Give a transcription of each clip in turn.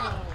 어.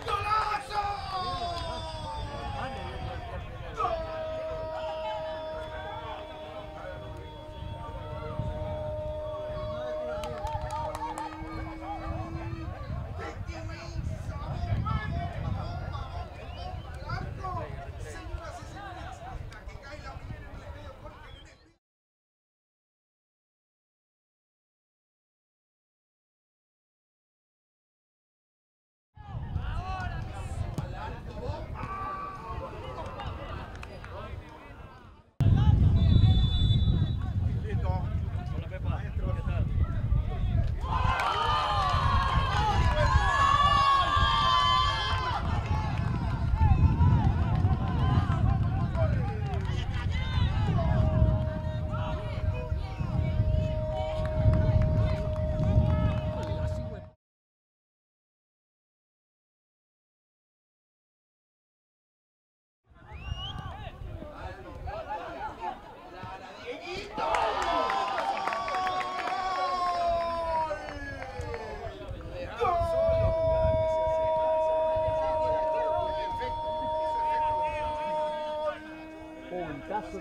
Caço,